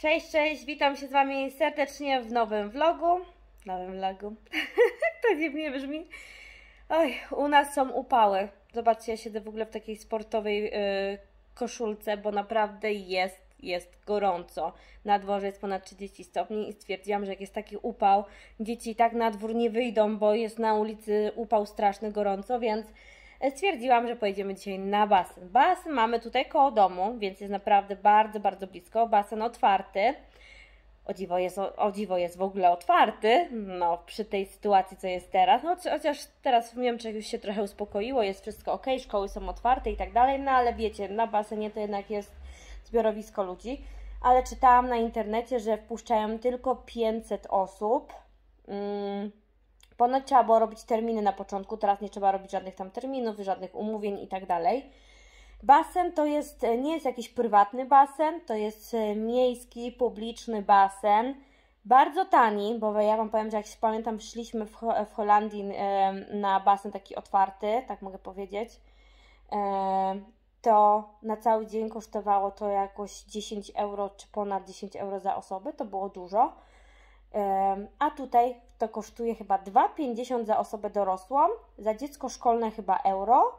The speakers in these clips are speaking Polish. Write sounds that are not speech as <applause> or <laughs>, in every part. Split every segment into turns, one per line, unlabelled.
Cześć, cześć, witam się z Wami serdecznie w nowym vlogu. Nowym vlogu. <laughs> to dziwnie brzmi. Oj, u nas są upały. Zobaczcie, ja siedzę w ogóle w takiej sportowej yy, koszulce, bo naprawdę jest, jest gorąco. Na dworze jest ponad 30 stopni i stwierdziłam, że jak jest taki upał, dzieci i tak na dwór nie wyjdą, bo jest na ulicy upał straszny, gorąco, więc stwierdziłam, że pojedziemy dzisiaj na basen. Basen mamy tutaj koło domu, więc jest naprawdę bardzo, bardzo blisko. Basen otwarty. O dziwo jest, o, dziwo jest w ogóle otwarty, no przy tej sytuacji, co jest teraz. No, chociaż teraz w Niemczech już się trochę uspokoiło, jest wszystko ok, szkoły są otwarte i tak dalej, no ale wiecie, na basenie to jednak jest zbiorowisko ludzi. Ale czytałam na internecie, że wpuszczają tylko 500 osób. Mm Ponoć trzeba było robić terminy na początku, teraz nie trzeba robić żadnych tam terminów, żadnych umówień i tak dalej. Basen to jest, nie jest jakiś prywatny basen, to jest e, miejski, publiczny basen. Bardzo tani, bo ja Wam powiem, że jak się pamiętam, szliśmy w, w Holandii e, na basen taki otwarty, tak mogę powiedzieć, e, to na cały dzień kosztowało to jakoś 10 euro, czy ponad 10 euro za osobę, to było dużo. A tutaj to kosztuje chyba 2,50 za osobę dorosłą, za dziecko szkolne chyba euro,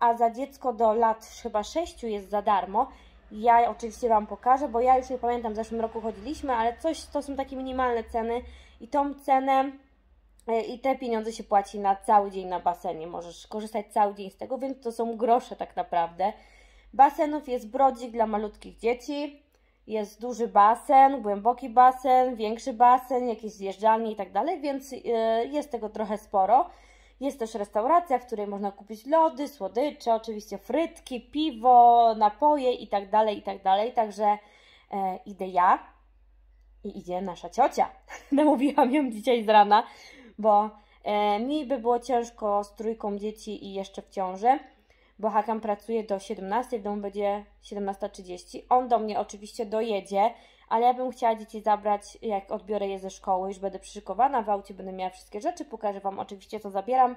a za dziecko do lat chyba 6 jest za darmo. Ja oczywiście Wam pokażę, bo ja już nie pamiętam, w zeszłym roku chodziliśmy, ale coś to są takie minimalne ceny i tą cenę e, i te pieniądze się płaci na cały dzień na basenie. Możesz korzystać cały dzień z tego, więc to są grosze tak naprawdę. Basenów jest brodzik dla malutkich dzieci, jest duży basen, głęboki basen, większy basen, jakieś zjeżdżalnie i tak dalej, więc y, jest tego trochę sporo. Jest też restauracja, w której można kupić lody, słodycze, oczywiście frytki, piwo, napoje i tak dalej, i tak dalej. Także e, idę ja i idzie nasza ciocia. <laughs> Namówiłam ją dzisiaj z rana, bo e, mi by było ciężko z trójką dzieci i jeszcze w ciąży bo Hakan pracuje do 17, w domu będzie 17.30. On do mnie oczywiście dojedzie, ale ja bym chciała dzieci zabrać, jak odbiorę je ze szkoły, już będę przyszykowana, w aucie będę miała wszystkie rzeczy, pokażę Wam oczywiście, co zabieram.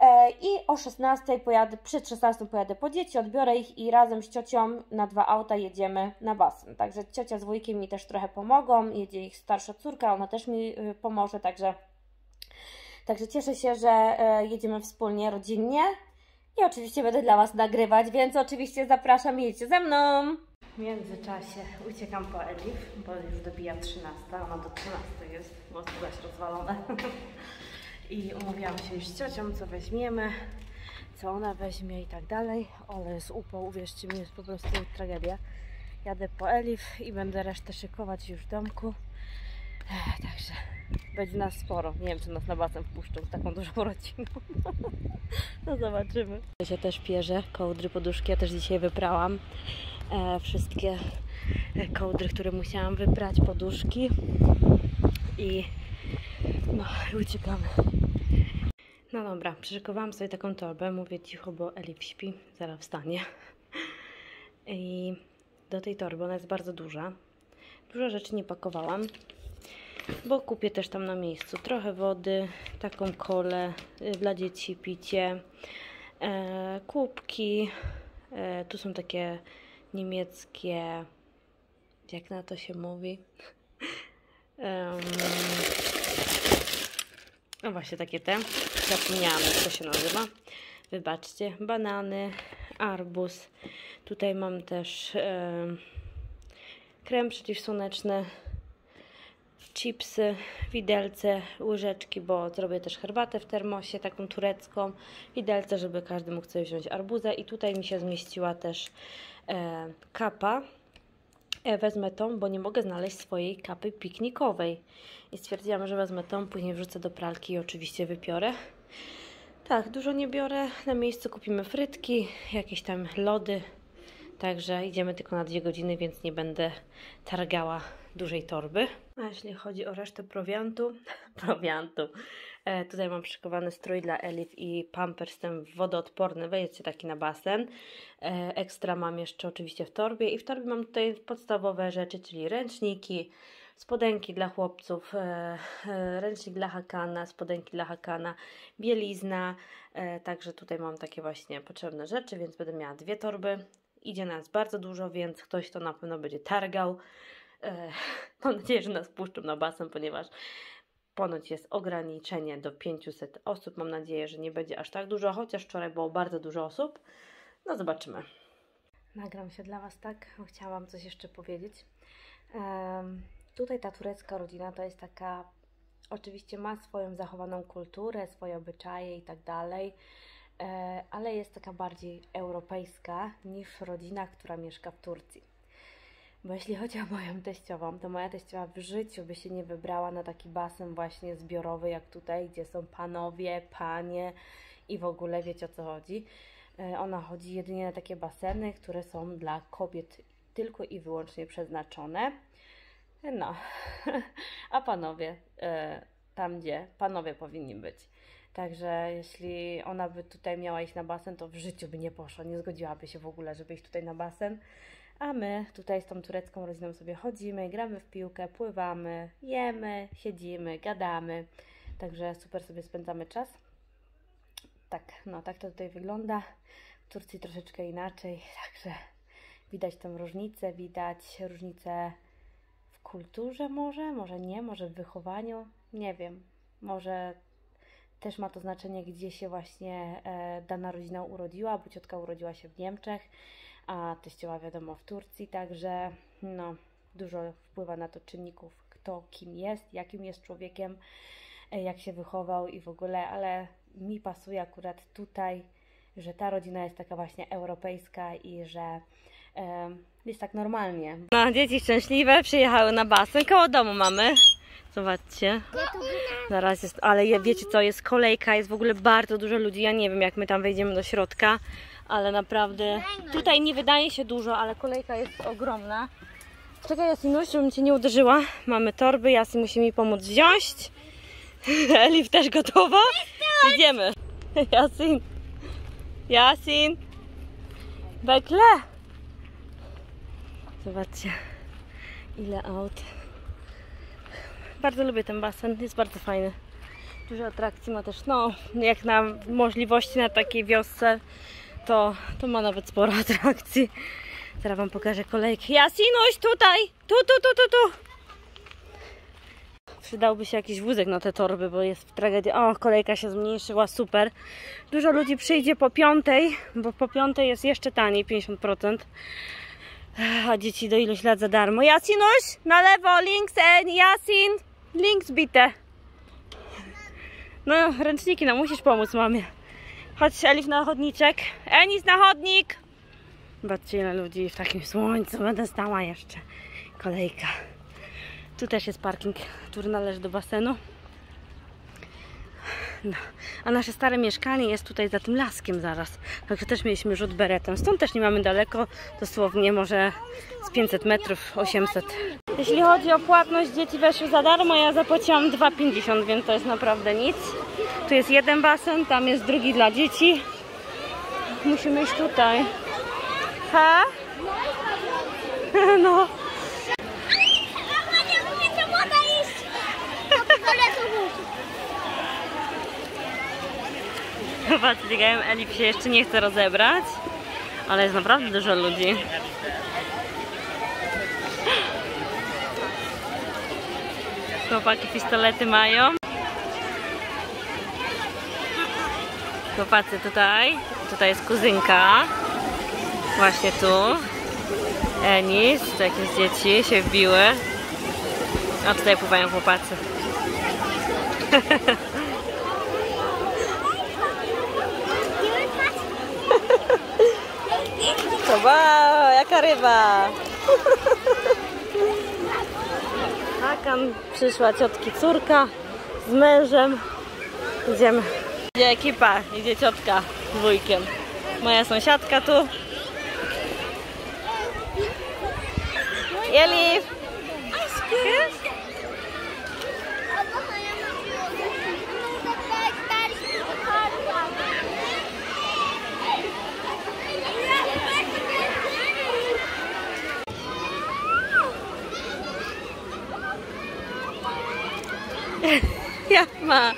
E, I o 16 pojadę, przed 16 pojadę po dzieci, odbiorę ich i razem z ciocią na dwa auta jedziemy na basen. Także ciocia z wujkiem mi też trochę pomogą, jedzie ich starsza córka, ona też mi y, pomoże, także, także cieszę się, że e, jedziemy wspólnie, rodzinnie. I oczywiście będę dla Was nagrywać, więc oczywiście zapraszam, jedźcie ze mną! W międzyczasie uciekam po Elif, bo już dobija 13, ona do 13 jest, bo zaś rozwalone. <laughs> I umówiłam się już z ciocią, co weźmiemy, co ona weźmie i tak dalej. Ale jest upał, uwierzcie mi, jest po prostu tragedia. Jadę po Elif i będę resztę szykować już w domku. Także będzie nas sporo. Nie wiem, czy nas na basen wpuszczą z taką dużą rodziną. no <laughs> zobaczymy. Ja się też pierze, kołdry, poduszki. Ja też dzisiaj wyprałam e, wszystkie kołdry, które musiałam wyprać, poduszki. I no, uciekamy. No dobra, przyszykowałam sobie taką torbę. Mówię cicho, bo Elif śpi. Zaraz wstanie. I do tej torby, ona jest bardzo duża. Dużo rzeczy nie pakowałam bo kupię też tam na miejscu trochę wody, taką kolę y, dla dzieci, picie, e, kubki, e, tu są takie niemieckie, jak na to się mówi, <laughs> um, no właśnie takie te, zapomniałam jak to się nazywa, wybaczcie, banany, arbuz, tutaj mam też e, krem przeciwsłoneczny, chipsy, widelce, łyżeczki, bo zrobię też herbatę w termosie, taką turecką, widelce, żeby każdy mógł sobie wziąć arbuzę i tutaj mi się zmieściła też e, kapa. E, wezmę tą, bo nie mogę znaleźć swojej kapy piknikowej i stwierdziłam, że wezmę tą, później wrzucę do pralki i oczywiście wypiorę. Tak, dużo nie biorę, na miejscu kupimy frytki, jakieś tam lody, Także idziemy tylko na dwie godziny, więc nie będę targała dużej torby. A jeśli chodzi o resztę prowiantu, <laughs> prowiantu, e, tutaj mam przykowany strój dla Elif i pampers ten wodoodporny, wejdźcie taki na basen. E, ekstra mam jeszcze oczywiście w torbie i w torbie mam tutaj podstawowe rzeczy, czyli ręczniki, spodenki dla chłopców, e, e, ręcznik dla Hakana, spodenki dla Hakana, bielizna, e, także tutaj mam takie właśnie potrzebne rzeczy, więc będę miała dwie torby. Idzie nas bardzo dużo, więc ktoś to na pewno będzie targał. E, <laughs> mam nadzieję, że nas puszczą na basen, ponieważ ponoć jest ograniczenie do 500 osób. Mam nadzieję, że nie będzie aż tak dużo, chociaż wczoraj było bardzo dużo osób. No zobaczymy. Nagram się dla Was tak, chciałam coś jeszcze powiedzieć. Um, tutaj ta turecka rodzina to jest taka, oczywiście ma swoją zachowaną kulturę, swoje obyczaje i tak dalej, e, ale jest taka bardziej europejska niż rodzina, która mieszka w Turcji. Bo jeśli chodzi o moją teściową, to moja teściowa w życiu by się nie wybrała na taki basen właśnie zbiorowy jak tutaj, gdzie są panowie, panie i w ogóle wiecie o co chodzi. E, ona chodzi jedynie na takie baseny, które są dla kobiet tylko i wyłącznie przeznaczone. No, <laughs> a panowie, e, tam gdzie panowie powinni być. Także jeśli ona by tutaj miała iść na basen, to w życiu by nie poszła, nie zgodziłaby się w ogóle, żeby iść tutaj na basen. A my tutaj z tą turecką rodziną sobie chodzimy, gramy w piłkę, pływamy, jemy, siedzimy, gadamy. Także super sobie spędzamy czas. Tak, no tak to tutaj wygląda. W Turcji troszeczkę inaczej, <laughs> także widać tą różnicę, widać różnicę w kulturze może, może nie, może w wychowaniu, nie wiem. Może też ma to znaczenie, gdzie się właśnie e, dana rodzina urodziła, bo ciotka urodziła się w Niemczech, a teściowa wiadomo w Turcji, także no, dużo wpływa na to czynników, kto kim jest, jakim jest człowiekiem, e, jak się wychował i w ogóle, ale mi pasuje akurat tutaj, że ta rodzina jest taka właśnie europejska i że jest tak normalnie. No, dzieci szczęśliwe przyjechały na basen, koło domu mamy. Zobaczcie. Zaraz jest, ale wiecie co, jest kolejka, jest w ogóle bardzo dużo ludzi. Ja nie wiem, jak my tam wejdziemy do środka, ale naprawdę tutaj nie wydaje się dużo, ale kolejka jest ogromna. Czekaj, Jasinuś, żebym cię nie uderzyła. Mamy torby, Jasin musi mi pomóc wziąć. <laughs> Elif też gotowa? Idziemy. <laughs> Jasin. Jasin. Bekle. Zobaczcie, ile aut. Bardzo lubię ten basen, jest bardzo fajny. Dużo atrakcji ma też, no, jak na możliwości na takiej wiosce, to, to ma nawet sporo <laughs> atrakcji. Teraz Wam pokażę kolejkę. Jasinuś, tutaj! Tu, tu, tu, tu, tu! Przydałby się jakiś wózek na te torby, bo jest tragedia. O, kolejka się zmniejszyła, super. Dużo ludzi przyjdzie po piątej, bo po piątej jest jeszcze taniej, 50%. A dzieci do iluś lat za darmo. Jasinuś, na lewo, links, en, Jasin, links bite. No, ręczniki, no musisz pomóc mamie. Chodź Elif na chodniczek. Enis na chodnik. Zobaczcie ile ludzi w takim słońcu. Będę stała jeszcze. Kolejka. Tu też jest parking, który należy do basenu. No. A nasze stare mieszkanie jest tutaj za tym laskiem zaraz. Także też mieliśmy rzut beretem. Stąd też nie mamy daleko, dosłownie może z 500 metrów, 800. Jeśli chodzi o płatność, dzieci weszły za darmo, ja zapłaciłam 2,50, więc to jest naprawdę nic. Tu jest jeden basen, tam jest drugi dla dzieci. Musimy iść tutaj. Ha? <laughs> No. Zobaczcie, Elif się jeszcze nie chce rozebrać, ale jest naprawdę dużo ludzi. Chłopaki pistolety mają. Chłopacy tutaj. Tutaj jest kuzynka. Właśnie tu. Enis, tu jakieś dzieci się wbiły. A tutaj pływają chłopacy. <laughs> Wow, jaka ryba! Hakan, przyszła ciotki córka z mężem. Idziemy. Idzie ekipa, idzie ciotka z wujkiem. Moja sąsiadka tu. Jelif! いやまあ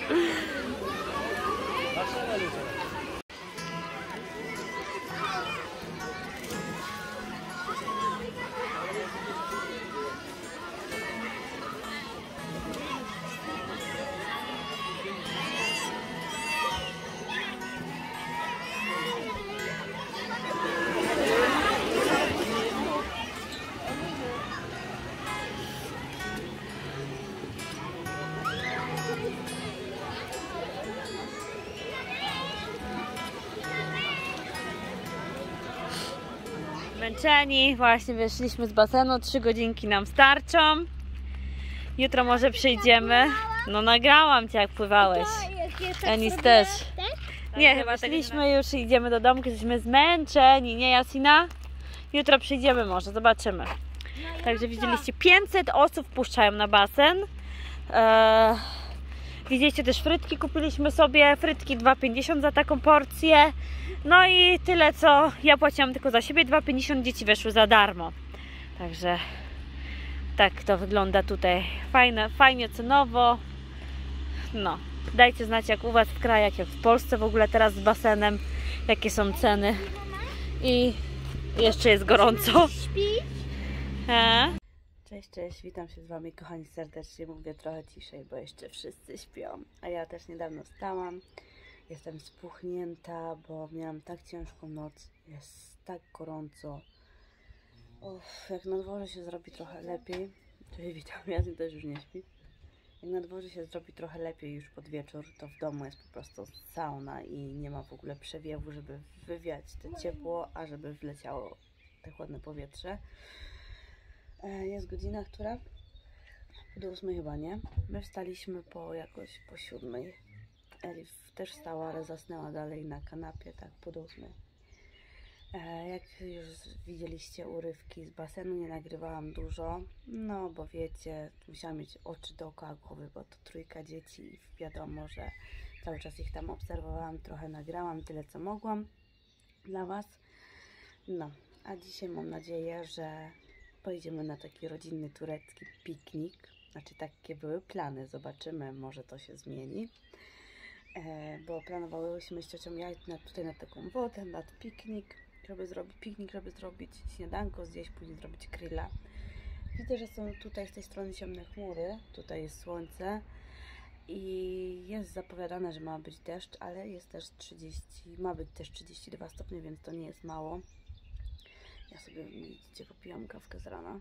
zmęczeni. Właśnie wyszliśmy z basenu. Trzy godzinki nam starczą. Jutro może przyjdziemy. No nagrałam cię jak pływałeś. Enis też. Nie, chyba szliśmy już i idziemy do domu, jesteśmy zmęczeni, nie Jasina? Jutro przyjdziemy może, zobaczymy. Także widzieliście, 500 osób wpuszczają na basen. Eee, widzieliście też frytki, kupiliśmy sobie frytki 2,50 za taką porcję. No i tyle co ja płaciłam tylko za siebie, 2,50 dzieci weszły za darmo. Także tak to wygląda tutaj. Fajne, fajnie cenowo. No, dajcie znać jak u Was w krajach, jak w Polsce w ogóle teraz z basenem, jakie są ceny. I jeszcze jest gorąco. <laughs> E? Cześć, cześć, witam się z Wami kochani serdecznie. Mówię trochę ciszej, bo jeszcze wszyscy śpią. A ja też niedawno stałam. Jestem spuchnięta, bo miałam tak ciężką noc. Jest tak gorąco. Uff, jak na dworze się zrobi trochę lepiej. Cześć, witam, ja też już nie śpi. Jak na dworze się zrobi trochę lepiej już pod wieczór, to w domu jest po prostu sauna i nie ma w ogóle przewiewu, żeby wywiać to ciepło, a żeby wleciało te chłodne powietrze. E, Jest godzina, która? Do ósmej chyba, nie? My wstaliśmy po jakoś po siódmej. Elif też stała, ale zasnęła dalej na kanapie, tak pod. E, Jak już widzieliście urywki z basenu, nie nagrywałam dużo, no bo wiecie, musiałam mieć oczy dookoła głowy, bo to trójka dzieci i wiadomo, że cały czas ich tam obserwowałam, trochę nagrałam tyle co mogłam dla Was. No, a dzisiaj mam nadzieję, że pojedziemy na taki rodzinny turecki piknik. Znaczy takie były plany, zobaczymy, może to się zmieni. E, bo planowałyśmy z ciocią na, tutaj na taką wodę, na piknik, żeby zrobić piknik, żeby zrobić śniadanko, zjeść, później zrobić grilla. Widzę, że są tutaj z tej strony ciemne chmury, tutaj jest słońce i jest zapowiadane, że ma być deszcz, ale jest też 30, ma być też 32 stopnie, więc to nie jest mało. Ja sobie, widzicie, popijam kawkę z rana,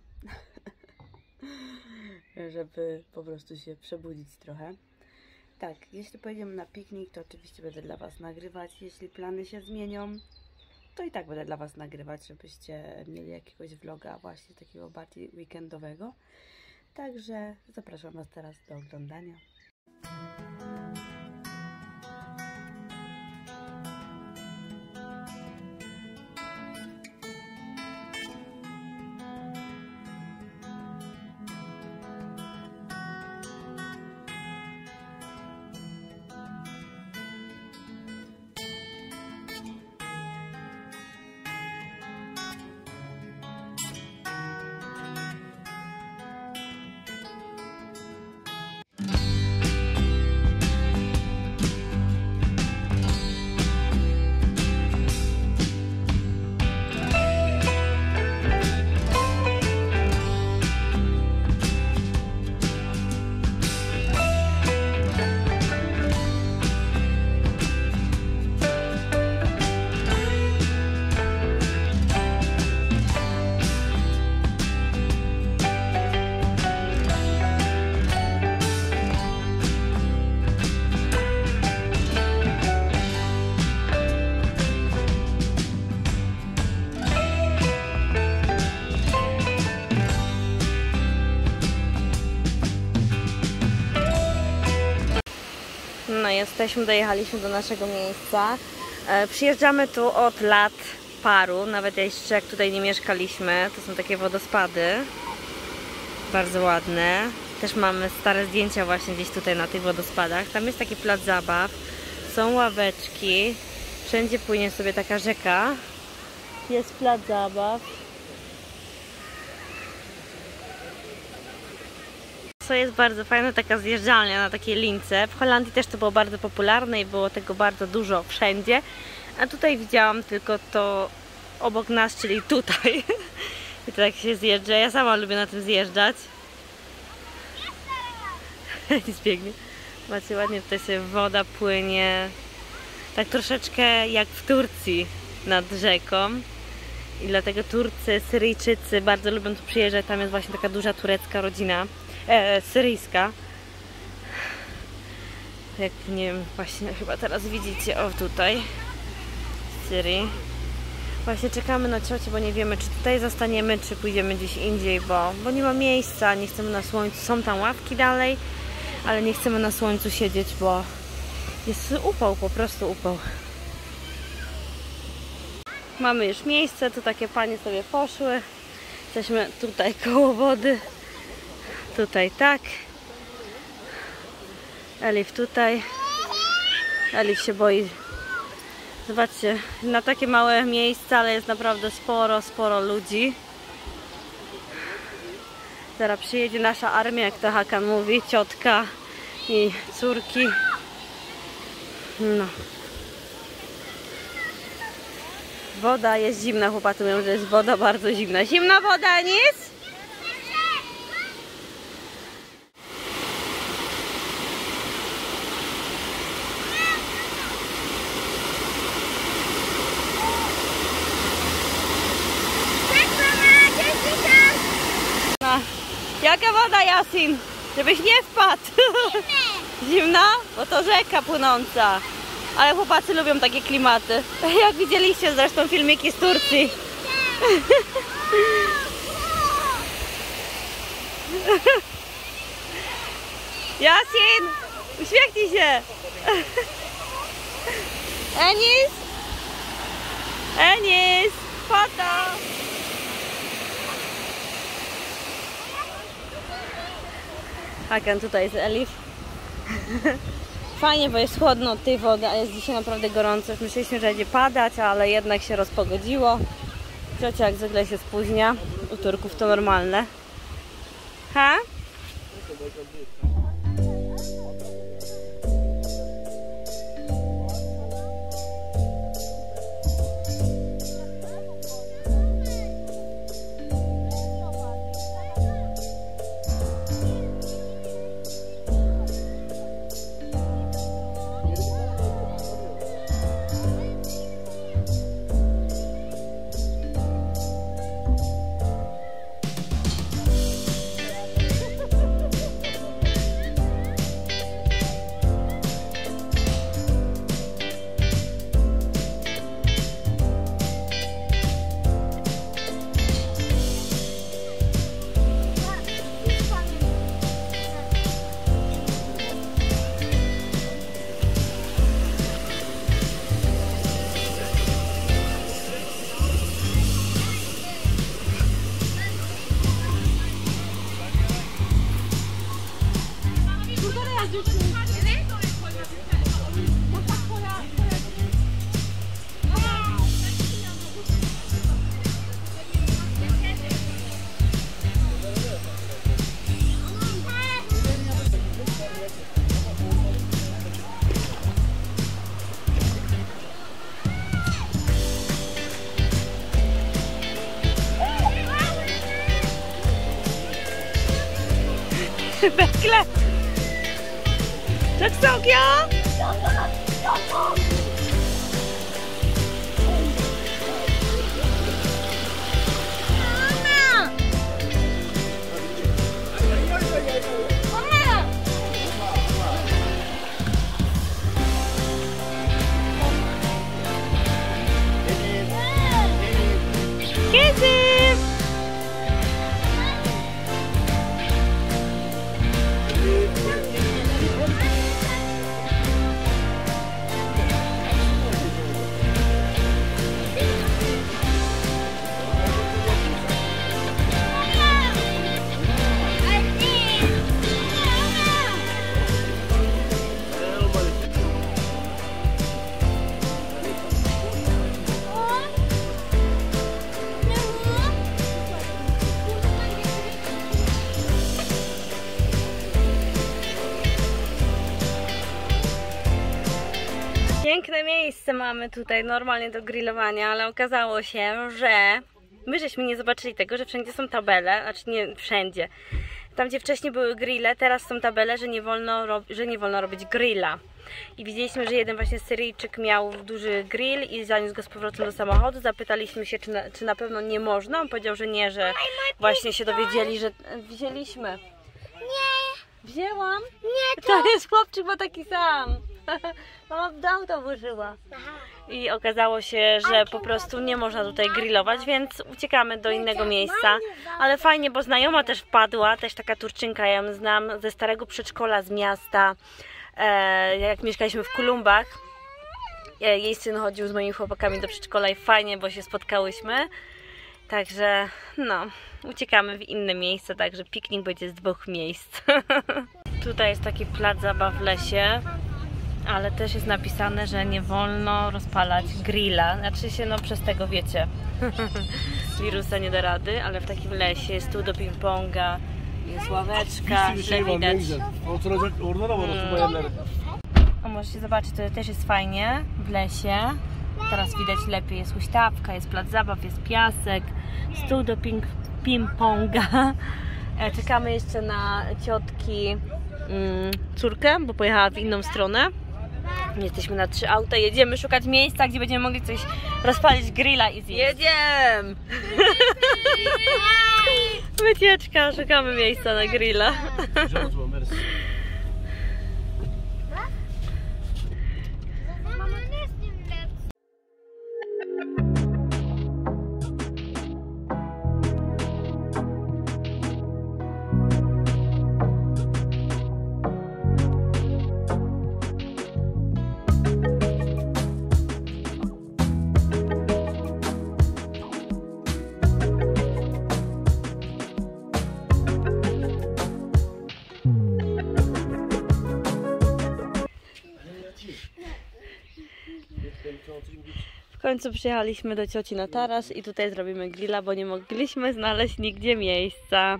<laughs> żeby po prostu się przebudzić trochę. Tak, jeśli pojedziemy na piknik, to oczywiście będę dla Was nagrywać. Jeśli plany się zmienią, to i tak będę dla Was nagrywać, żebyście mieli jakiegoś vloga właśnie takiego bardziej weekendowego. Także zapraszam Was teraz do oglądania. Jesteśmy, dojechaliśmy do naszego miejsca. E, przyjeżdżamy tu od lat paru, nawet jeszcze jak tutaj nie mieszkaliśmy. To są takie wodospady. Bardzo ładne. Też mamy stare zdjęcia właśnie gdzieś tutaj na tych wodospadach. Tam jest taki plac zabaw. Są ławeczki. Wszędzie płynie sobie taka rzeka. Jest plac zabaw. Co jest bardzo fajne, taka zjeżdżalnia na takiej lince. W Holandii też to było bardzo popularne i było tego bardzo dużo wszędzie. A tutaj widziałam tylko to obok nas, czyli tutaj. <laughs> I to tak się zjeżdża. Ja sama lubię na tym zjeżdżać. <laughs> Nic biegnie. Macie ładnie tutaj sobie woda płynie. Tak troszeczkę jak w Turcji nad rzeką. I dlatego Turcy, Syryjczycy bardzo lubią tu przyjeżdżać. Tam jest właśnie taka duża turecka rodzina e, syryjska. Jak nie wiem, właśnie chyba teraz widzicie, o tutaj, z Syrii. Właśnie czekamy na ciocię, bo nie wiemy, czy tutaj zostaniemy, czy pójdziemy gdzieś indziej, bo, bo nie ma miejsca, nie chcemy na słońcu. Są tam ławki dalej, ale nie chcemy na słońcu siedzieć, bo jest upał, po prostu upał. Mamy już miejsce, tu takie panie sobie poszły. Jesteśmy tutaj koło wody. Tutaj tak. Elif tutaj. Elif się boi. Zobaczcie, na takie małe miejsce, ale jest naprawdę sporo, sporo ludzi. Zaraz przyjedzie nasza armia, jak to Hakan mówi, ciotka i córki. No. Woda jest zimna, chłopacy mówią, że jest woda bardzo zimna. Zimna woda, nic? No. Jaka woda, Jasin? Żebyś nie wpadł. <laughs> Zimna? Bo to rzeka płynąca. Ale chłopacy lubią takie klimaty. <laughs> Jak widzieliście zresztą filmiki z Turcji. <laughs> Jasin! Uśmiechnij się! Enis! Enis! Foto! Hakan tutaj jest Elif. Fajnie, bo jest chłodno od tej wody, a jest dzisiaj naprawdę gorąco. Myśleliśmy, że będzie padać, ale jednak się rozpogodziło. Ciocia jak zwykle się spóźnia. U Turków to normalne. Ha? Verkligen! Tack så mycket! Miejsce mamy tutaj normalnie do grillowania, ale okazało się, że my żeśmy nie zobaczyli tego, że wszędzie są tabele, znaczy nie wszędzie. Tam gdzie wcześniej były grille, teraz są tabele, że nie wolno, że nie wolno robić grilla. I widzieliśmy, że jeden właśnie Syryjczyk miał duży grill i zaniósł go z powrotem do samochodu. Zapytaliśmy się, czy na, czy na pewno nie można. On powiedział, że nie, że właśnie się dowiedzieli, że wzięliśmy.
Nie,
Wzięłam.
nie, to,
To jest chłopczyk, bo taki sam. Mama w auto włożyła. I okazało się, że po prostu nie można tutaj grillować, więc uciekamy do innego miejsca. Ale fajnie, bo znajoma też wpadła, też taka Turczynka, ja ją znam ze starego przedszkola z miasta, e, jak mieszkaliśmy w Kulumbach. E, Jej syn chodził z moimi chłopakami do przedszkola i fajnie, bo się spotkałyśmy. Także no, uciekamy w inne miejsce, także piknik będzie z dwóch miejsc. <laughs> Tutaj jest taki plac zabaw w lesie, ale też jest napisane, że nie wolno rozpalać grilla. Znaczy się, no przez tego wiecie, <laughs> wirusa nie da rady, ale w takim lesie jest tu do ping-ponga, jest ławeczka, źle widać.
Oturacak orada da var oturma yerleri.
O, możecie zobaczyć, to też jest fajnie w lesie. Teraz widać lepiej, jest huśtawka, jest plac zabaw, jest piasek, stół do ping- ping-ponga. E, Czekamy jeszcze na ciotki mm, córkę, bo pojechała w inną stronę. Jesteśmy na trzy auta, jedziemy szukać miejsca, gdzie będziemy mogli coś rozpalić grilla i zjeść. Jedziemy! Wycieczka, szukamy miejsca na grilla. W końcu przyjechaliśmy do cioci na taras i tutaj zrobimy grilla, bo nie mogliśmy znaleźć nigdzie miejsca.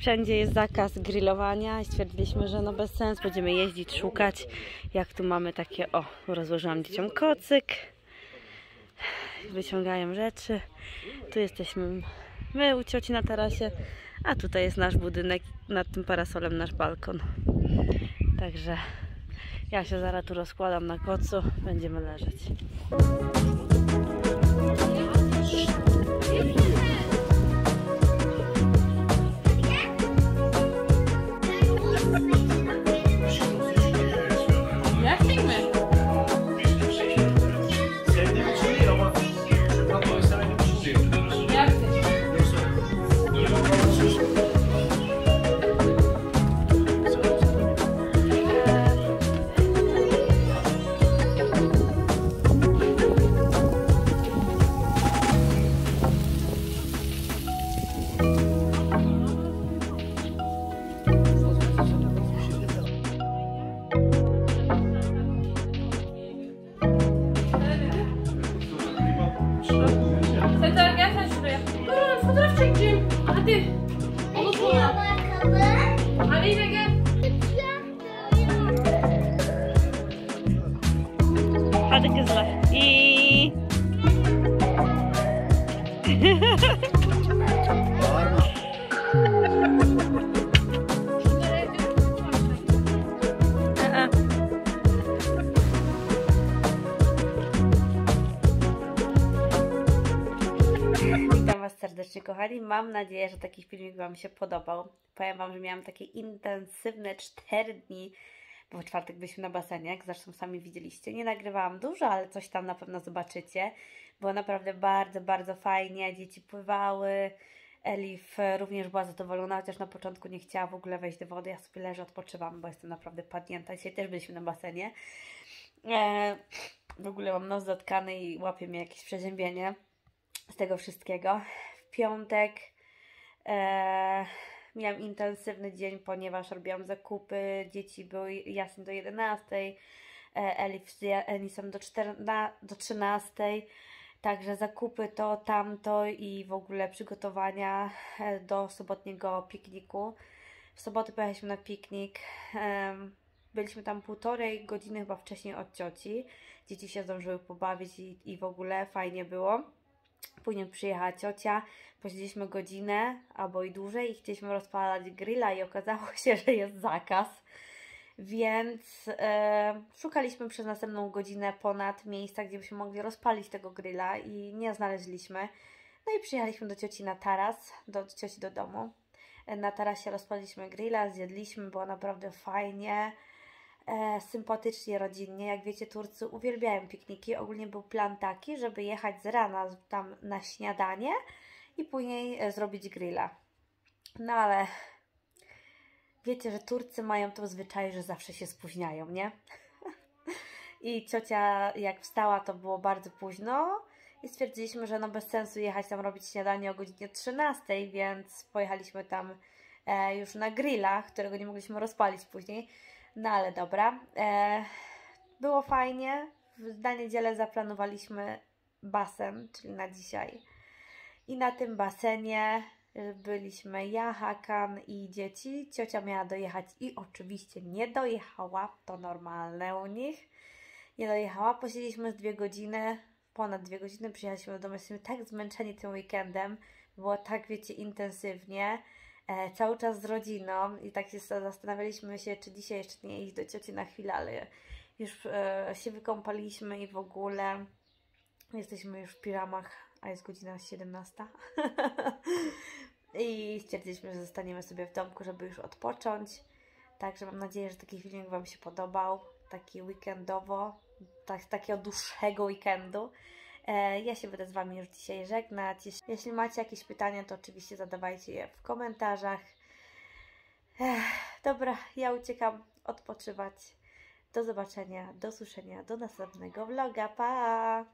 Wszędzie jest zakaz grillowania i stwierdziliśmy, że no bez sensu będziemy jeździć, szukać. Jak tu mamy takie, o, rozłożyłam dzieciom kocyk. Wyciągają rzeczy. Tu jesteśmy my u cioci na tarasie, a tutaj jest nasz budynek, nad tym parasolem nasz balkon. Także ja się zaraz tu rozkładam na kocu, będziemy leżeć. Kochani. Mam nadzieję, że taki filmik Wam się podobał. Powiem Wam, że miałam takie intensywne 4 dni, bo w czwartek byliśmy na basenie, jak zresztą sami widzieliście. Nie nagrywałam dużo, ale coś tam na pewno zobaczycie. Było naprawdę bardzo, bardzo fajnie. Dzieci pływały. Elif również była zadowolona, chociaż na początku nie chciała w ogóle wejść do wody. Ja sobie leżę, odpoczywam, bo jestem naprawdę padnięta. Dzisiaj też byliśmy na basenie. E, w ogóle mam nos zatkany i łapie mnie jakieś przeziębienie z tego wszystkiego. Piątek e, miałam intensywny dzień, ponieważ robiłam zakupy. Dzieci były jasne do 11, e, Elif z Enisem do, 14, do 13. Także zakupy to, tamto i w ogóle przygotowania e, do sobotniego pikniku. W sobotę pojechaliśmy na piknik. Byliśmy tam półtorej godziny chyba wcześniej od cioci. Dzieci się zdążyły pobawić i, i w ogóle fajnie było. Później przyjechała ciocia, posiedzieliśmy godzinę albo i dłużej i chcieliśmy rozpalać grilla i okazało <laughs> się, że jest zakaz. Więc e, szukaliśmy przez następną godzinę ponad miejsca, gdzie byśmy mogli rozpalić tego grilla i nie znaleźliśmy. No i przyjechaliśmy do cioci na taras, do cioci do domu. E, Na tarasie rozpaliliśmy grilla, zjedliśmy, było naprawdę fajnie. E, sympatycznie, rodzinnie. Jak wiecie, Turcy uwielbiają pikniki. Ogólnie był plan taki, żeby jechać z rana tam na śniadanie i później e, zrobić grilla. No ale wiecie, że Turcy mają to zwyczaj, że zawsze się spóźniają, nie? <laughs> I ciocia jak wstała, to było bardzo późno i stwierdziliśmy, że no bez sensu jechać tam robić śniadanie o godzinie 13, więc pojechaliśmy tam e, już na grilla, którego nie mogliśmy rozpalić później. No ale dobra. E, było fajnie. Na niedzielę zaplanowaliśmy basen, czyli na dzisiaj. I na tym basenie byliśmy ja, Hakan i dzieci. Ciocia miała dojechać i oczywiście nie dojechała. To normalne u nich. Nie dojechała. Posiedzieliśmy z dwie godziny, ponad dwie godziny. Przyjechaliśmy do domu. Jesteśmy tak zmęczeni tym weekendem. Było tak, wiecie, intensywnie. E, cały czas z rodziną i tak się zastanawialiśmy się, czy dzisiaj jeszcze nie iść do cioci na chwilę, ale już e, się wykąpaliśmy i w ogóle jesteśmy już w piramach, a jest godzina 17. <laughs> I stwierdziliśmy, że zostaniemy sobie w domku, żeby już odpocząć. Także mam nadzieję, że taki filmik Wam się podobał. Taki weekendowo, tak, takiego dłuższego weekendu. E, ja się będę z Wami już dzisiaj żegnać. Jeśli, macie jakieś pytania, to oczywiście zadawajcie je w komentarzach. Ech, dobra, ja uciekam odpoczywać. Do zobaczenia, do słyszenia, do następnego vloga. Pa!